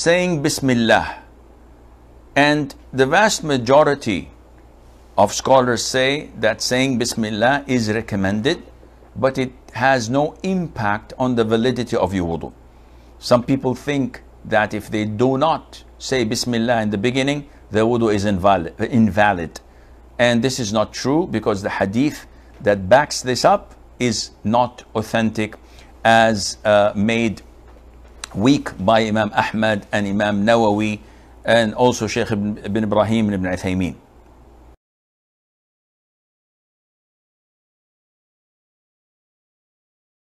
saying Bismillah. And the vast majority of scholars say that saying Bismillah is recommended, but it has no impact on the validity of your wudu. Some people think that if they do not say Bismillah in the beginning, their wudu is invalid, invalid. And this is not true because the hadith that backs this up is not authentic as uh, made weak by Imam Ahmad and Imam Nawawi and also Sheikh Ibn, Ibn Ibrahim and Ibn Uthaymeen.